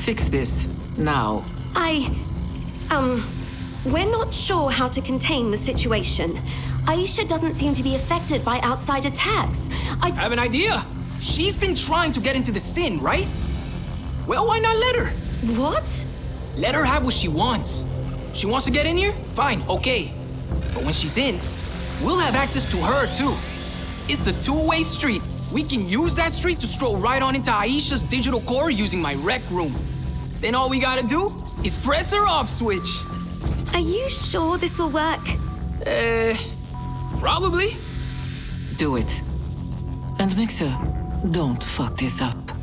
Fix this. Now. I. Um. We're not sure how to contain the situation. Aisha doesn't seem to be affected by outside attacks. I. I have an idea. She's been trying to get into the sin, right? Well, why not let her? What? Let her have what she wants. She wants to get in here? Fine, okay. But when she's in, we'll have access to her too. It's a two-way street. We can use that street to stroll right on into Aisha's digital core using my rec room. Then all we gotta do is press her off switch. Are you sure this will work? Uh, probably. Do it. And Mixer, don't fuck this up.